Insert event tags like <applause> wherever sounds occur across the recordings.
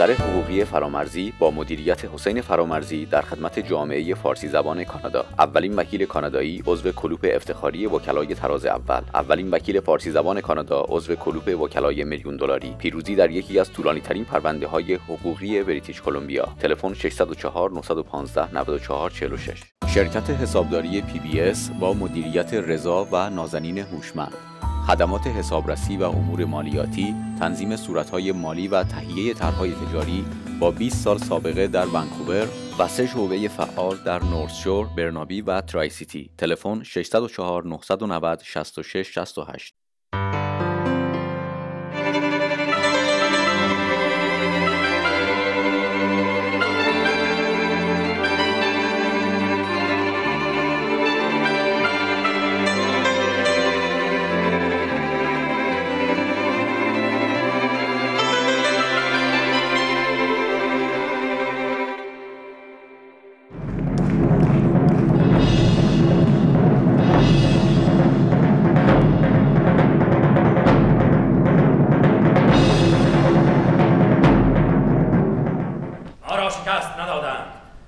دفتر حقوقی فرامرزی با مدیریت حسین فرامرزی در خدمت جامعه فارسی زبان کانادا. اولین وکیل کانادایی عضو کلوپ افتخاری وکلای تراز اول. اولین وکیل فارسی زبان کانادا عضو کلوپ وکلای میلیون دلاری. پیروزی در یکی از طولانی ترین پرونده های حقوقی بریتیش کلمبیا. تلفن 604 915 94 46 شرکت حسابداری اس با مدیریت رضا و نازنین هوشمند. خدمات حسابرسی و امور مالیاتی، تنظیم صورتهای مالی و تهیه طرحهای تجاری با 20 سال سابقه در ونکوور و سه شعبه فعال در نورث شور، برنابی و ترای سیتی. تلفن 604 990 66 68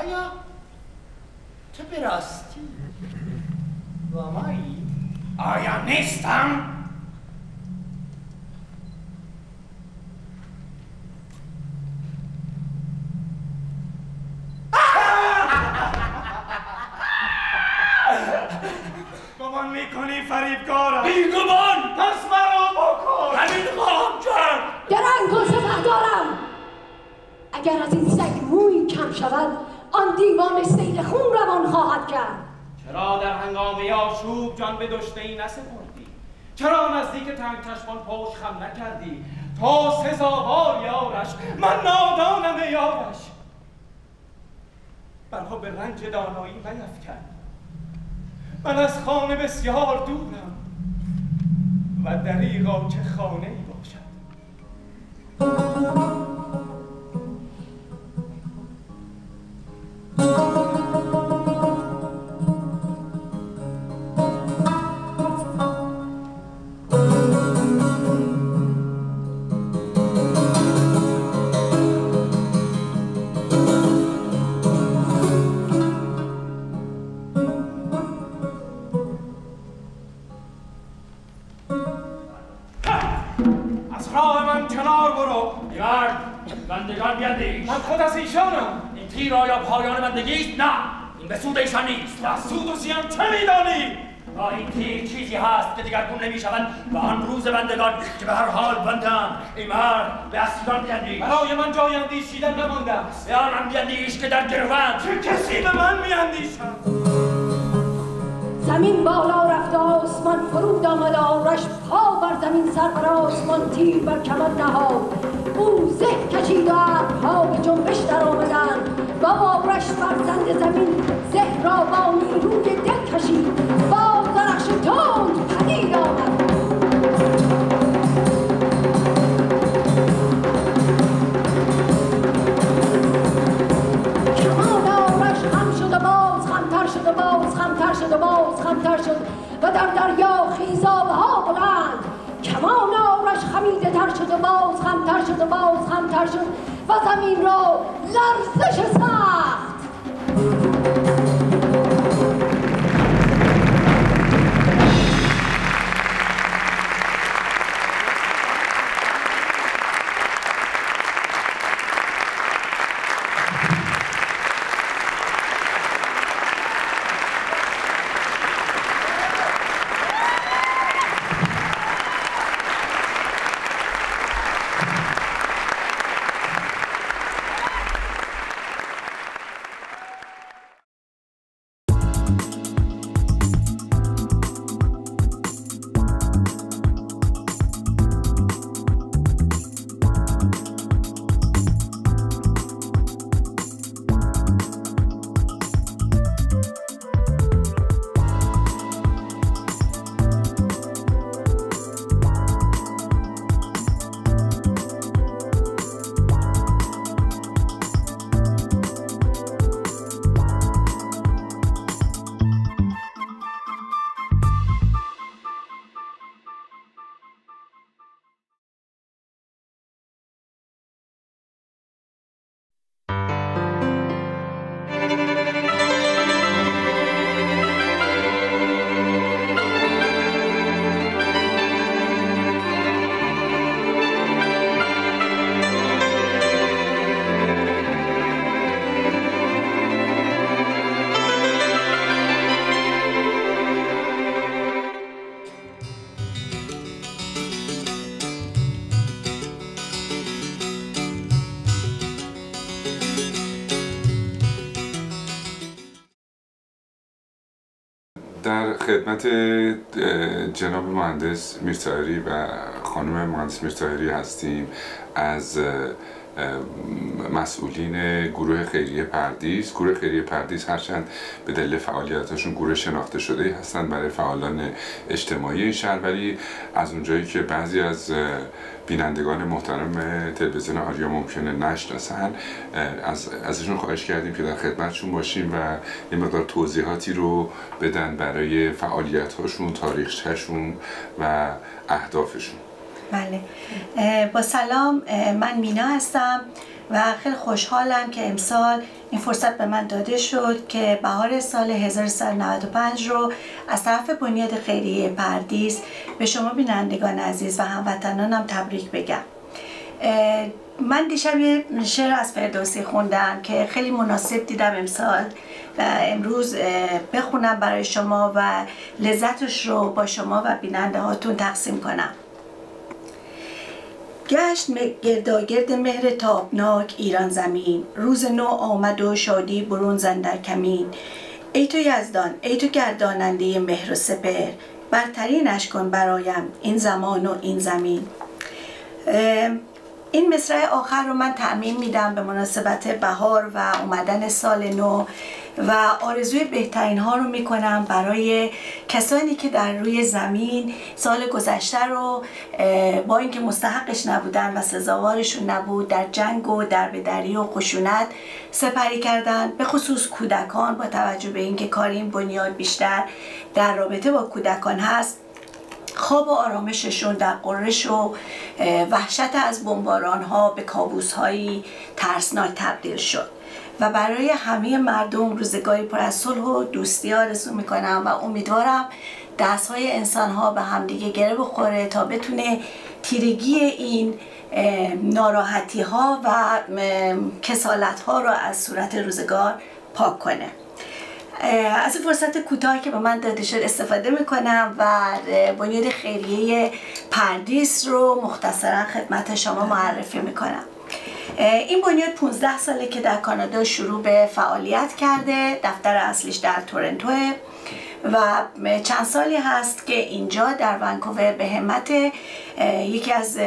آیا تو براستی با مایی؟ آیا نیستم؟ می‌کنی فریبکارم بیگمان پس مرا بکن همین خواهم کرد درنگ و دارم اگر از این سگ موی کم شود آن دیوان سیل خون روان خواهد کرد. چرا در هنگام آشوب جان به دشته ای نسپردی؟ چرا نزدیک تنگ چشمان پوش خم نکردی؟ تا سزاوار یارش من نادانم یارش. بر به رنج دانایی کرد من از خانه بسیار دورم. و دریغا چه خانه ای باشد؟ که به هر حال بندم ای مرد به اسیران بیندیش. برای من جای اندیشیدن نمانده است. به آنان بیندیش که در گروند چه کسی به من میاندیشد؟ زمین بالا رفت آسمان فرود آمد آرش پا بر زمین سر بر آسمان تیر بر کمان نهاد. او زه کشید و ابرها به جنبش در آمدند. با آرش فرزند زمین زه خدمت جناب مهندس میرتایری و خانم مهندس میرتایری هستیم. از مسئولین گروه خیریه پردیس. گروه خیریه پردیس هرچند به دلیل فعالیتاشون گروه شناخته شده هستند برای فعالان اجتماعی شهر. ولی از اونجایی که بعضی از بینندگان محترم تلویزیون آریا ممکنه نشناسن از ازشون خواهش کردیم که در خدمتشون باشیم و یه مقدار توضیحاتی رو بدن برای فعالیت هاشون تاریخچهشون و اهدافشون. بله. با سلام من مینا هستم و خیلی خوشحالم که امسال این فرصت به من داده شد که بهار سال 1395 رو از طرف بنیاد خیریه پردیس به شما بینندگان عزیز و هموطنانم تبریک بگم. من دیشب یه شعر از فردوسی خوندم که خیلی مناسب دیدم امسال و امروز بخونم برای شما و لذتش رو با شما و بیننده هاتون تقسیم کنم. گشت گرداگرد مهر تابناک ایران زمین. روز نو آمد و شادی برون زندر کمین. ای تو یزدان ای تو گرداننده مهر و سپر برترینش کن برایم این زمان و این زمین. این مصرع آخر رو من تعمین میدم به مناسبت بهار و اومدن سال نو و آرزوی بهترین ها رو می‌کنم برای کسانی که در روی زمین سال گذشته رو با اینکه مستحقش نبودن و سزاوارشون نبود در جنگ و دربدری و خشونت سپری کردن به خصوص کودکان با توجه به اینکه کار این بنیاد بیشتر در رابطه با کودکان هست. خواب و آرامششون در قررش و وحشت از بمباران ها به کابوس هایی ترسناک تبدیل شد. و برای همه مردم روزگاری پر از صلح و دوستی آرزو می‌کنم و امیدوارم دست های انسان ها به همدیگه گره بخوره تا بتونه تیرگی این ناراحتی ها و کسالت ها رو از صورت روزگار پاک کنه. از این فرصت کوتاهی که به من داده شد استفاده می‌کنم و بنیاد خیریه پردیس رو مختصرا خدمت شما معرفی می‌کنم. این بنیاد 15 ساله که در کانادا شروع به فعالیت کرده دفتر اصلیش در تورنتو و چند سالی هست که اینجا در ونکوور به همت یکی از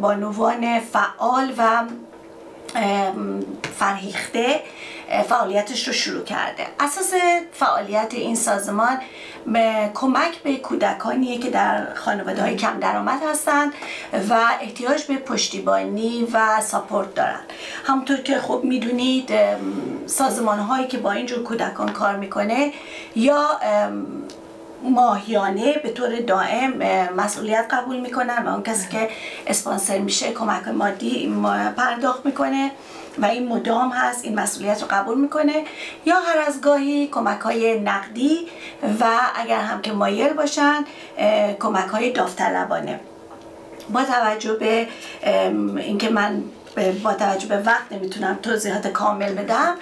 بانوان فعال و فرهیخته فعالیتش رو شروع کرده. اساس فعالیت این سازمان کمک به کودکانیه که در خانواده های کم درآمد هستند و احتیاج به پشتیبانی و ساپورت دارن همونطور که خب می‌دونید سازمان هایی که با اینجور کودکان کار می‌کنه یا ماهیانه به طور دائم مسئولیت قبول می‌کنن و اون کسی که اسپانسر میشه کمک مادی پرداخت می‌کنه. و این مدام هست این مسئولیت رو قبول می‌کنه. یا هر از گاهی کمک های نقدی و اگر هم که مایل باشن کمک های داوطلبانه. با توجه به اینکه من با توجه به وقت نمی‌تونم توضیحات کامل بدم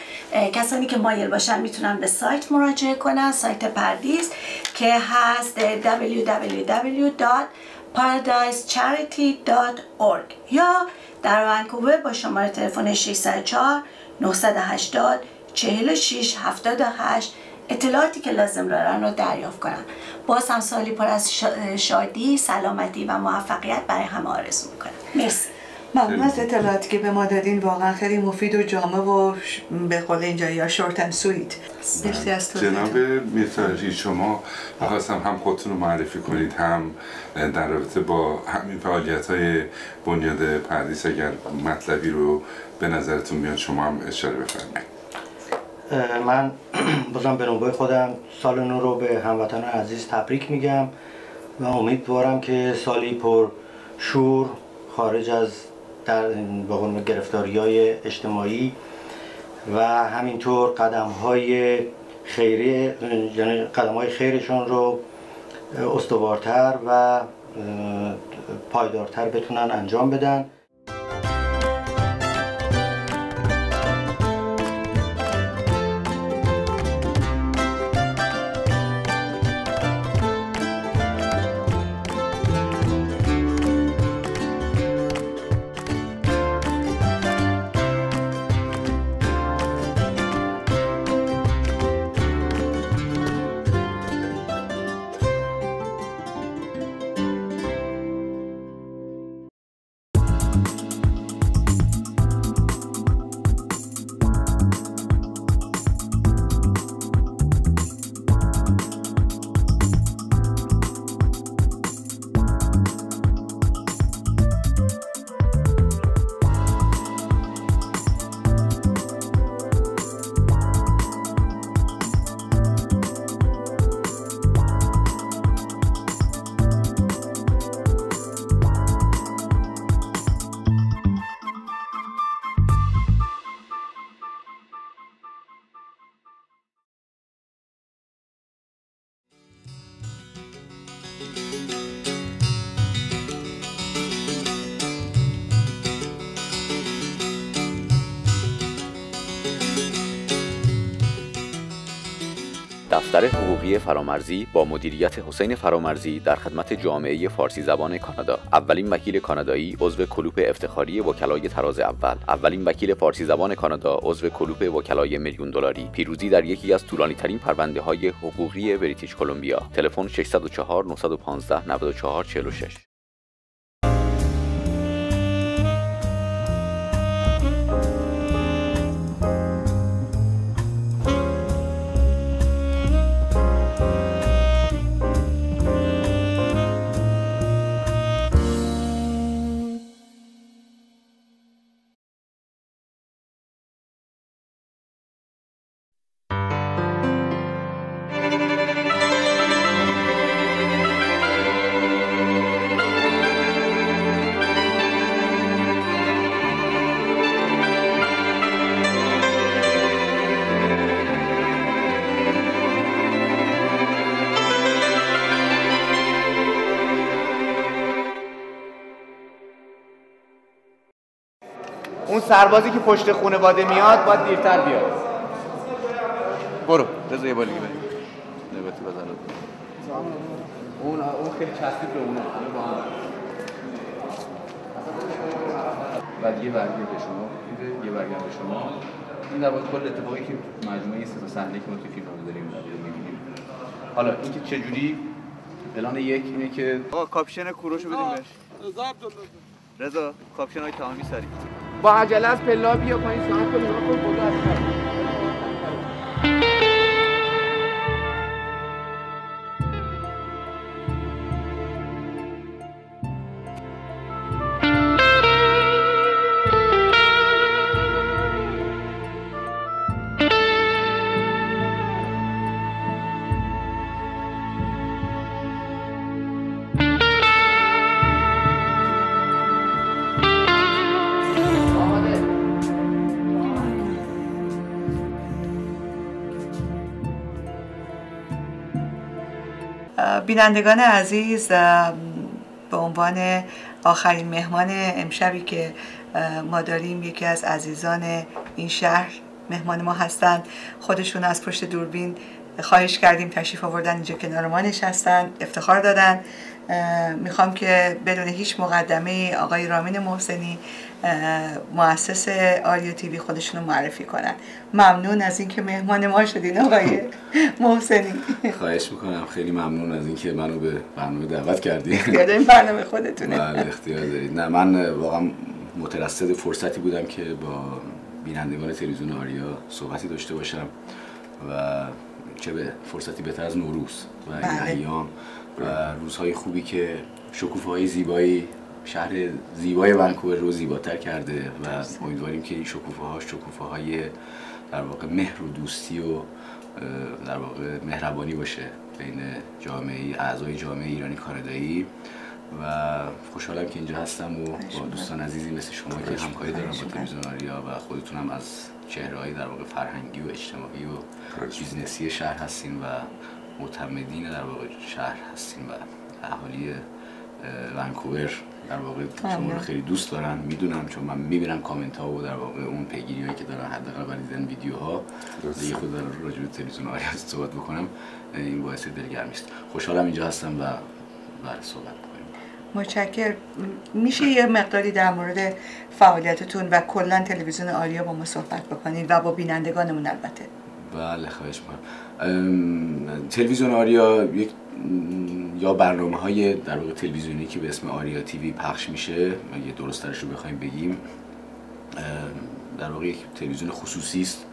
کسانی که مایل باشن می‌تونن به سایت مراجعه کنن. سایت پردیس که هست www.paradisecharity.org یا در ونکوور با شماره تلفن 604 980 46 78 اطلاعاتی که لازم دارن رو دریافت کنن. باز هم سالی پر از شادی سلامتی و موفقیت برای همه آرزو می‌کنم. مرسی. ممنون از اطلاعاتی که به ما دادین واقعا خیلی مفید و جامع و به قول اینجا یا شورت اند سویت مرسی از جناب میرتاجی شما بخواستم هم خودتون رو معرفی کنید هم در رابطه با همین فعالیت های بنیاد پردیس اگر مطلبی رو به نظرتون میاد شما هم اشاره بفرمایید. من <clears throat> بازم به نوبه خودم سال نو رو به هموطنان عزیز تبریک میگم و امیدوارم که سالی پر شور خارج از در به گرفتاری های اجتماعی و همینطور قدم های خیری یعنی قدم های خیرشون رو استوارتر و پایدارتر بتونن انجام بدن. دفتر حقوقی فرامرزی با مدیریت حسین فرامرزی در خدمت جامعه فارسی زبان کانادا. اولین وکیل کانادایی عضو کلوپ افتخاری وکلای تراز اول. اولین وکیل فارسی زبان کانادا عضو کلوپ وکلای میلیون دلاری. پیروزی در یکی از طولانی ترین پرونده های حقوقی بریتیش کلمبیا. تلفن 604 915 94 سربازی که پشت خونواده میاد باید دیرتر بیاد. برو رضا یه بار دیگه بریم. نوبتی بزن. اون اون خیلی چسبید به اونه با هم. بعد یه برگه به شما. یه برگه به شما. این در کل اتفاقی که مجموعه سه تا صحنه که ما توی فیلم داریم می‌بینیم. حالا اینکه چجوری پلان یک اینه که آقا کاپشن کوروشو بدیم بهش. رضا کاپشن های تمامی سری با عجله از پلا بیا پایین ساعت کن خدا بینندگان عزیز به عنوان آخرین مهمان امشبی که ما داریم یکی از عزیزان این شهر مهمان ما هستند. خودشون از پشت دوربین خواهش کردیم تشریف آوردن اینجا کنار ما نشستن افتخار دادن. می‌خوام که بدون هیچ مقدمه آقای رامین محسنی مؤسس آریو تیوی خودشون رو معرفی کنن. ممنون از اینکه مهمان ما شدین آقای <laughs> محسنی. خواهش می‌کنم. خیلی ممنون از اینکه منو به برنامه دعوت کردید اختیار این برنامه خودتونه. بله اختیار دارید نه من واقعا مترصد فرصتی بودم که با بینندگان تلویزیون آریا صحبتی داشته باشم و چه به فرصتی بهتر از نوروز و این بله. ایام و روزهای خوبی که شکوفه های زیبایی شهر زیبای ونکوور رو زیباتر کرده و امیدواریم که این شکوفه ها شکوفه های در واقع مهر و دوستی و در واقع مهربانی باشه بین جامعه اعضای جامعه ایرانی کانادایی. و خوشحالم که اینجا هستم و با دوستان عزیزی مثل شما که همکاری دارم با تلویزیون آریا و خودتونم از چهره در واقع فرهنگی و اجتماعی و بیزنسی شهر هستین و معتمدین در واقع شهر هستین و اهالی اه، ونکوور در واقع شما رو. خیلی دوست دارن می‌دونم چون من می‌بینم کامنت ها و در واقع اون پیگیری هایی که دارن حداقل برای دیدن ویدیوها. یه خود در راجع به تلویزیون آریا <laughs> صحبت بکنم. این باعث دلگرمی است خوشحالم اینجا هستم و بله صحبت کنیم متشکر میشه یه مقداری در مورد فعالیتتون و کلا تلویزیون آریا با ما صحبت بکنید و با بینندگانمون البته. بله خواهش می‌کنم. تلویزیون آریا یک یا برنامه های در واقع تلویزیونی که به اسم آریا تیوی پخش میشه اگه درسترش رو بخوایم بگیم. در واقع یک تلویزیون خصوصی است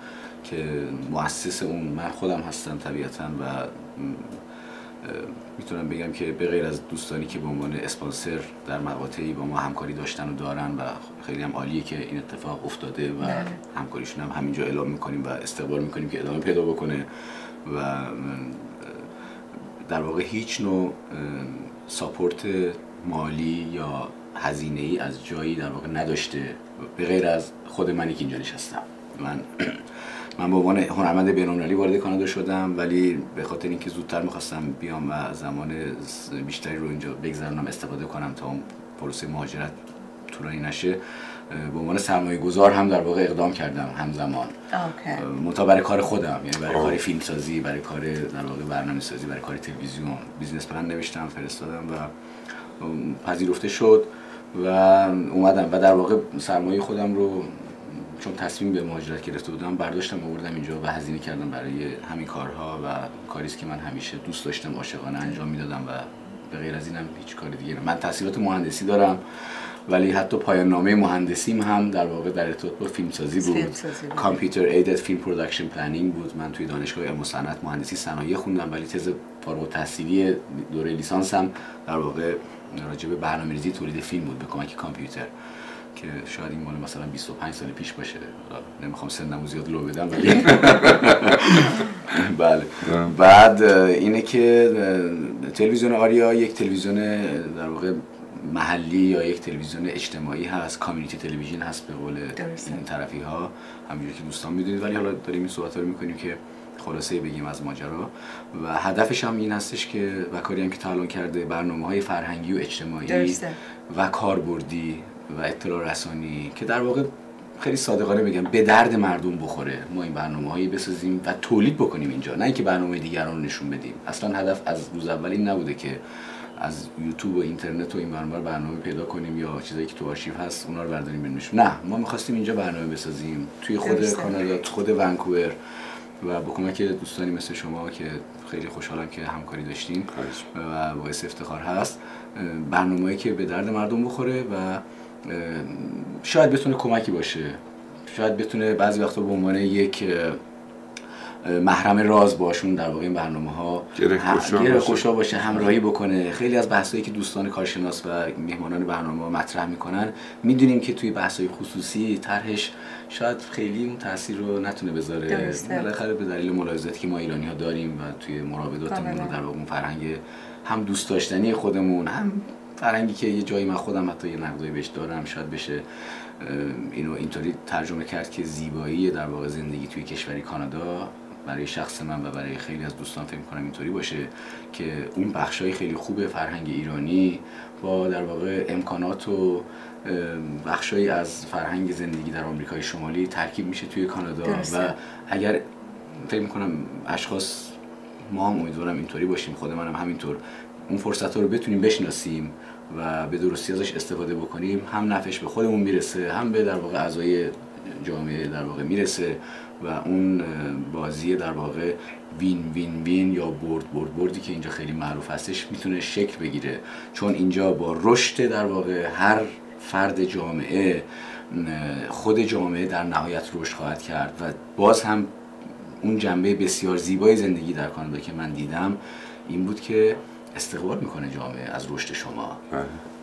که مؤسس اون من خودم هستم طبیعتا و می‌تونم بگم که به غیر از دوستانی که به عنوان اسپانسر در مقاطعی با ما همکاری داشتن و دارن و خیلی هم عالیه که این اتفاق افتاده و بله. همکاریشون هم همینجا اعلام می‌کنیم و استقبال می‌کنیم که ادامه پیدا بکنه و در واقع هیچ نوع ساپورت مالی یا هزینه ای از جایی در واقع نداشته به غیر از خود منی که اینجا نشستم من <clears throat> من به عنوان هنرمند بین‌المللی وارد کانادا شدم ولی به خاطر اینکه زودتر می‌خواستم بیام و زمان بیشتری رو اینجا بگذرونم استفاده کنم تا اون پروسه مهاجرت طولانی نشه به عنوان سرمایه گذار هم در واقع اقدام کردم همزمان. حتی برای کار خودم یعنی برای کار فیلم سازی برای کار در واقع برنامه سازی برای کار تلویزیون. business plan نوشتم فرستادم و پذیرفته شد و اومدم و در واقع سرمایه خودم رو چون تصمیم به مهاجرت گرفته بودم برداشتم آوردم اینجا و هزینه کردم برای همین کارها و کاری که من همیشه دوست داشتم عاشقانه انجام می‌دادم و به غیر از اینم هیچ کار دیگه من تحصیلات مهندسی دارم ولی حتی پایان نامه مهندسیم هم در واقع در ارتباط با فیلمسازی بود. computer aided film production planning بود. من توی دانشگاه علم صنعت مهندسی صنایع خوندم ولی تز فارغ التحصیلی دوره لیسانس هم در واقع راجع به برنامه‌ریزی تولید فیلم بود به کمک کامپیوتر. که شاید این مال مثلا 25 سال پیش باشه. نمی‌خوام سنمو زیاد لو بدم ولی <laughs> بله. بعد اینه که تلویزیون آریا یک تلویزیون در واقع محلی یا یک تلویزیون اجتماعی هست کامیونیتی تلویزیون هست به قول این طرفی ها همینجوری که دوستان می‌دونید. ولی حالا داریم این صحبت رو می‌کنیم که خلاصه بگیم از ماجرا. و هدفش هم این هستش که و کاری هم که تعلق کرده برنامه های فرهنگی و اجتماعی درسته. و کاربردی و اطلاع رسانی که در واقع خیلی صادقانه بگم به درد مردم بخوره. ما این برنامه هایی بسازیم و تولید بکنیم اینجا. نه اینکه برنامه دیگران رو نشون بدیم. اصلا هدف از روز اول این نبوده که از یوتیوب و اینترنت و این برنامه برنامه پیدا کنیم یا چیزایی که تو آرشیو هست اونا رو برداریم بنویسیم نه ما می‌خواستیم اینجا برنامه بسازیم توی خود کانادا خود ونکوور و با کمک دوستانی مثل شما که خیلی خوشحالم که همکاری داشتیم و باعث افتخار هست برنامه‌ای که به درد مردم بخوره و شاید بتونه کمکی باشه. شاید بتونه بعضی وقتا به عنوان یک محرم راز باشون در واقع این برنامه ها گره خوشا باشه همراهی بکنه. خیلی از بحثایی که دوستان کارشناس و مهمانان برنامه مطرح می‌کنن می‌دونیم که توی بحثای خصوصی طرحش شاید خیلی اون تاثیر رو نتونه بذاره. بالاخره به دلیل ملاحظاتی که ما ایرانی ها داریم و توی مراوداتمون در واقع فرهنگ هم دوست داشتنی خودمون هم فرهنگی که یه جایی من خودم حتی یه نقدایی بهش دارم شاید بشه اینو اینطوری ترجمه کرد که زیبایی در واقع زندگی توی کشوری کانادا برای شخص من و برای خیلی از دوستان فکر کنم اینطوری باشه که اون بخشای خیلی خوب فرهنگ ایرانی با در واقع امکانات و بخشایی از فرهنگ زندگی در آمریکای شمالی ترکیب میشه توی کانادا و اگر فکر می‌کنم اشخاص ما هم امیدوارم اینطوری باشیم خود منم همینطور اون فرصت ها رو بتونیم بشناسیم و به درستی ازش استفاده بکنیم هم نفش به خودمون می‌رسه هم به در واقع اعضای جامعه در واقع می‌رسه و اون بازی در واقع وین وین وین یا برد برد بردی که اینجا خیلی معروف هستش می‌تونه شکل بگیره. چون اینجا با رشد در واقع هر فرد جامعه خود جامعه در نهایت رشد خواهد کرد و باز هم اون جنبه بسیار زیبای زندگی در کانادا که من دیدم این بود که استقبال می‌کنه جامعه از رشد شما.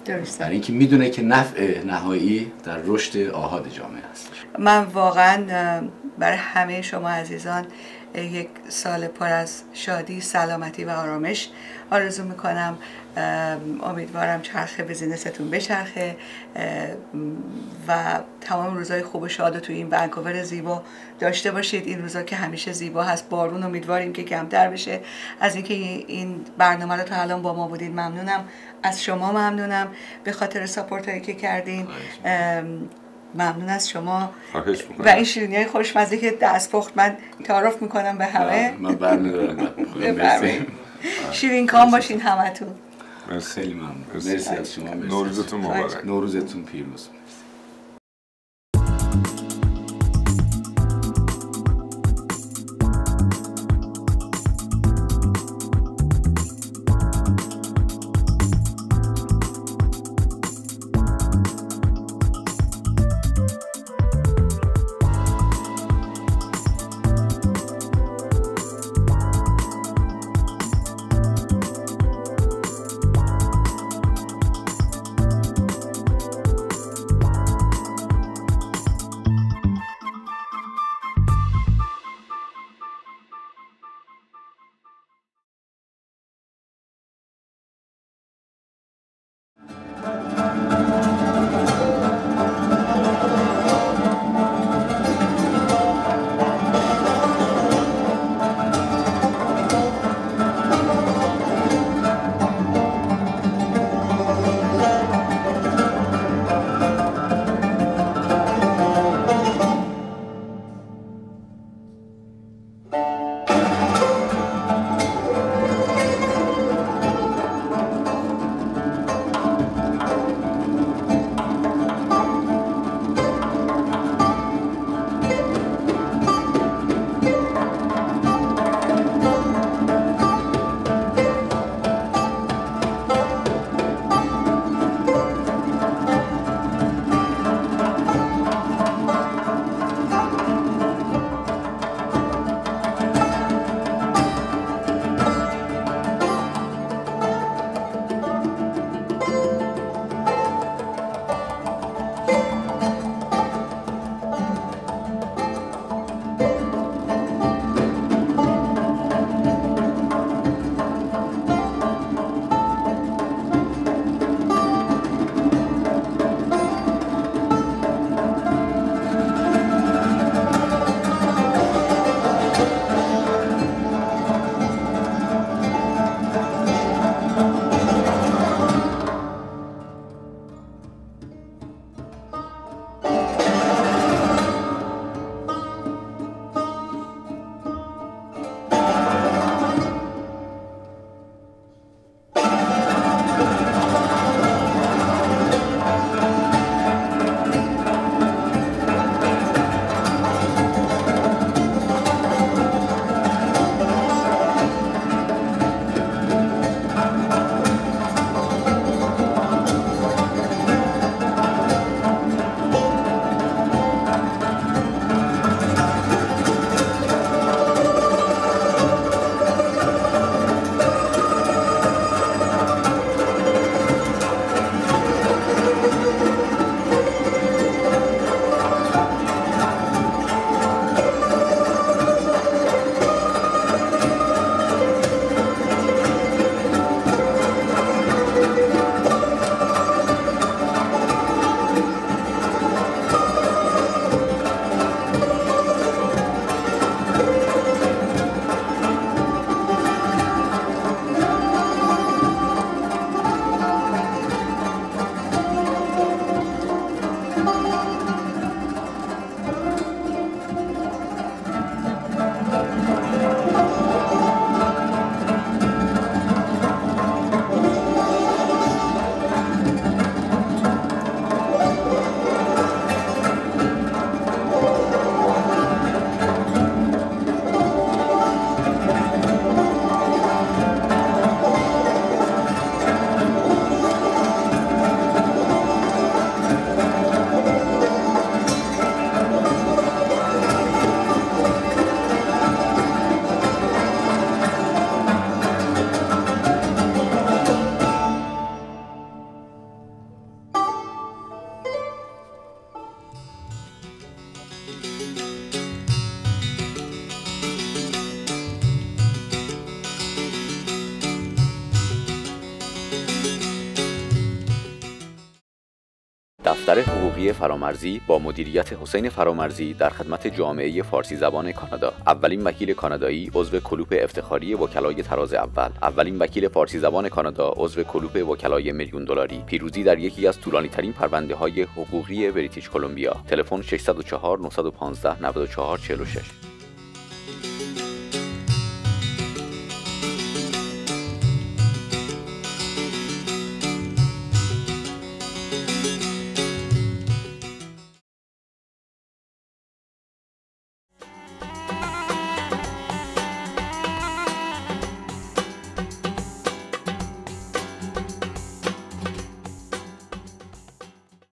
درسته. برای اینکه می‌دونه که نفع نهایی در رشد آهاد جامعه است. من واقعا برای همه شما عزیزان یک سال پر از شادی سلامتی و آرامش آرزو می‌کنم. امیدوارم چرخه بزینستون بچرخه و تمام روزای خوب و شاد تو این ونکوور زیبا داشته باشید. این روزا که همیشه زیبا هست بارون امیدواریم که کمتر بشه. از اینکه این برنامه رو تا الان با ما بودید ممنونم. از شما ممنونم. به خاطر ساپورت هایی که کردین ممنون از شما. و این شیرینی های خوشمزه که دست پخت من تعارف می‌کنم به همه. من برمیدارم شیرین کام باشین همتون. خیلی ممنون مرسی از شما نوروزتون مبارک نوروزتون پیروز دفتر حقوقی فرامرزی با مدیریت حسین فرامرزی در خدمت جامعه فارسی زبان کانادا. اولین وکیل کانادایی عضو کلوپ افتخاری وکلای تراز اول. اولین وکیل فارسی زبان کانادا عضو کلوپ وکلای میلیون دلاری. پیروزی در یکی از طولانی ترین پرونده های حقوقی بریتیش کلمبیا. تلفن 604 915 94